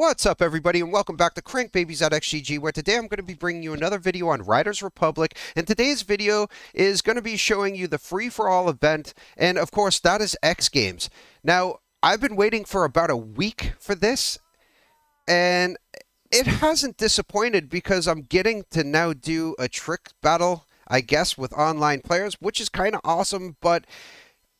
What's up everybody and welcome back to Crankbabiz.xgg where today I'm going to be bringing you another video on Riders Republic and today's video is going to be showing you the free-for-all event and of course that is X Games. Now I've been waiting for about a week for this and it hasn't disappointed because I'm getting to now do a trick battle I guess with online players which is kind of awesome but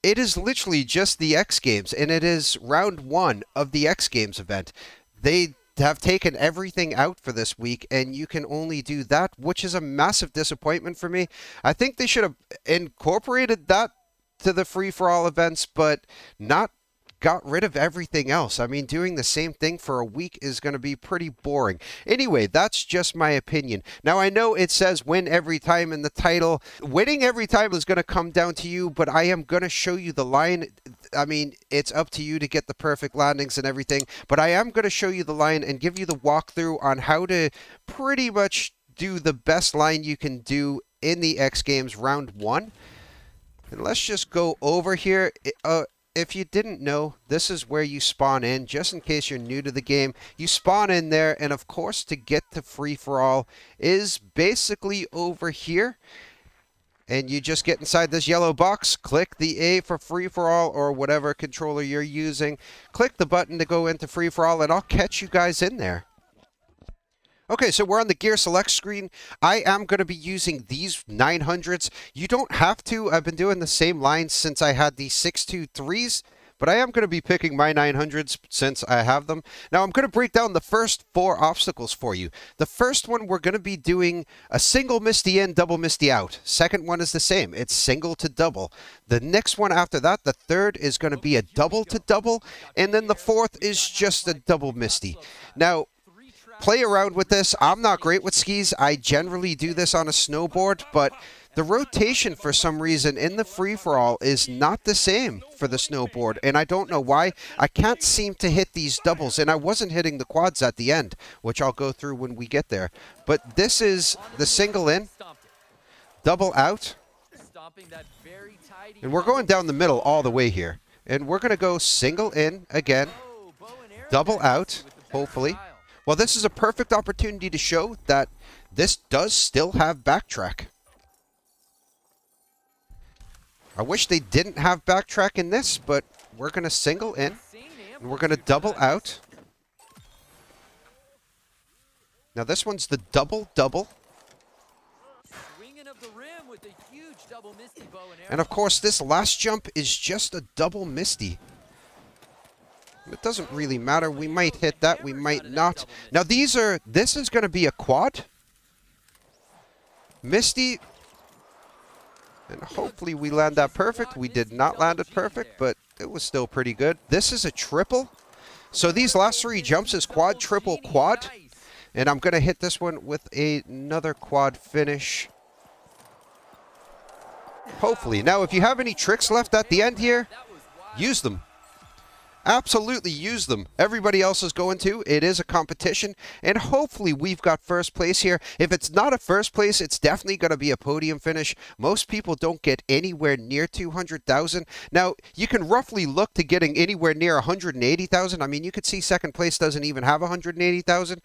it is literally just the X Games, and it is round one of the X Games event they have taken everything out for this week, and you can only do that, which is a massive disappointment for me. I think they should have incorporated that to the free for all events, but not got rid of everything else. I mean, doing the same thing for a week is going to be pretty boring. Anyway, that's just my opinion. Now, I know it says win every time in the title. Winning every time is going to come down to you, but I am going to show you the line. I mean, it's up to you to get the perfect landings and everything, but I am going to show you the line and give you the walkthrough on how to pretty much do the best line you can do in the X Games round one. And let's just go over here. Uh, if you didn't know, this is where you spawn in, just in case you're new to the game. You spawn in there, and of course, to get to free-for-all is basically over here. And you just get inside this yellow box, click the A for free-for-all or whatever controller you're using. Click the button to go into free-for-all, and I'll catch you guys in there. Okay, so we're on the gear select screen. I am going to be using these 900s. You don't have to. I've been doing the same lines since I had the 623s, but I am going to be picking my 900s since I have them. Now, I'm going to break down the first four obstacles for you. The first one, we're going to be doing a single misty in, double misty out. Second one is the same. It's single to double. The next one after that, the third, is going to be a double to double, and then the fourth is just a double misty. Now, play around with this. I'm not great with skis. I generally do this on a snowboard, but the rotation for some reason in the free-for-all is not the same for the snowboard, and I don't know why. I can't seem to hit these doubles, and I wasn't hitting the quads at the end, which I'll go through when we get there. But this is the single in, double out, and we're going down the middle all the way here. And we're going to go single in again, double out, hopefully. Well, this is a perfect opportunity to show that this does still have backtrack. I wish they didn't have backtrack in this, but we're going to single in, and we're going to double out. Now this one's the double-double. And of course, this last jump is just a double misty. It doesn't really matter. We might hit that. We might not. Now, these are... This is going to be a quad. Misty. And hopefully we land that perfect. We did not land it perfect, but it was still pretty good. This is a triple. So these last three jumps is quad, triple, quad. And I'm going to hit this one with another quad finish. Hopefully. Now, if you have any tricks left at the end here, use them. Absolutely use them. Everybody else is going to. It is a competition, and hopefully we've got first place here. If it's not a first place, it's definitely going to be a podium finish. Most people don't get anywhere near 200,000. Now, you can roughly look to getting anywhere near 180,000. I mean, you could see second place doesn't even have 180,000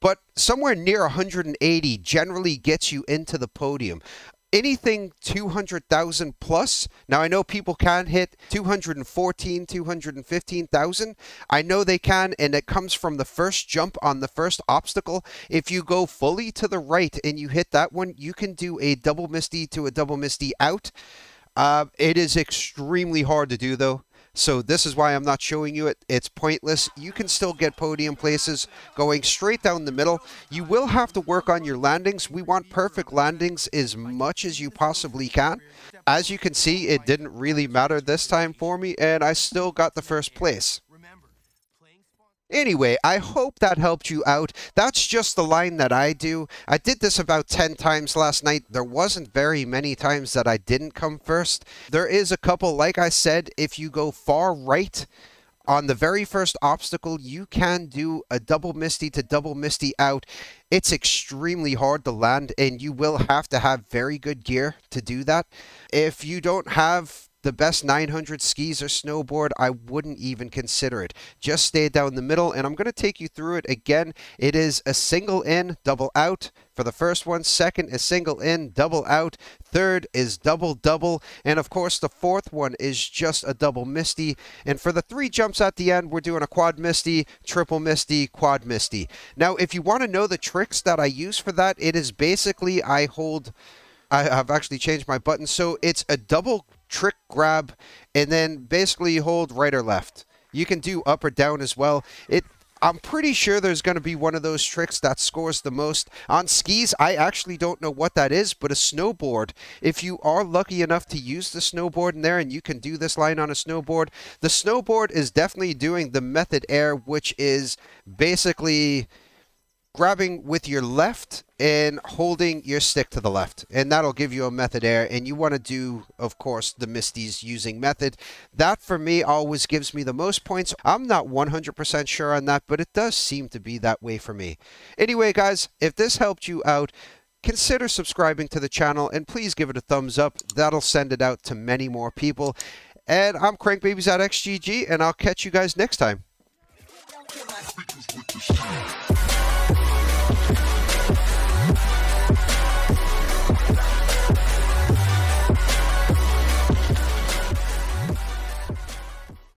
but somewhere near 180 generally gets you into the podium anything 200,000 plus. Now, I know people can hit 214, 215,000. I know they can, and it comes from the first jump on the first obstacle. If you go fully to the right and you hit that one, you can do a double misty to a double misty out. Uh, it is extremely hard to do, though. So this is why I'm not showing you it. It's pointless. You can still get podium places going straight down the middle. You will have to work on your landings. We want perfect landings as much as you possibly can. As you can see, it didn't really matter this time for me, and I still got the first place. Anyway, I hope that helped you out. That's just the line that I do. I did this about 10 times last night. There wasn't very many times that I didn't come first. There is a couple, like I said, if you go far right, on the very first obstacle, you can do a double misty to double misty out. It's extremely hard to land, and you will have to have very good gear to do that. If you don't have the best 900 skis or snowboard, I wouldn't even consider it. Just stay down the middle, and I'm going to take you through it again. It is a single in, double out for the first one. Second is single in, double out. Third is double double. And of course, the fourth one is just a double misty. And for the three jumps at the end, we're doing a quad misty, triple misty, quad misty. Now, if you want to know the tricks that I use for that, it is basically I hold. I have actually changed my button. So it's a double trick grab, and then basically hold right or left. You can do up or down as well. It I'm pretty sure there's going to be one of those tricks that scores the most. On skis, I actually don't know what that is, but a snowboard, if you are lucky enough to use the snowboard in there and you can do this line on a snowboard, the snowboard is definitely doing the method air, which is basically grabbing with your left and holding your stick to the left. And that'll give you a method air and you want to do of course the misties using method. That for me always gives me the most points. I'm not 100% sure on that but it does seem to be that way for me. Anyway guys if this helped you out consider subscribing to the channel and please give it a thumbs up. That'll send it out to many more people. And i'm crankbabiz at xgg and i'll catch you guys next time kill my speakers with this.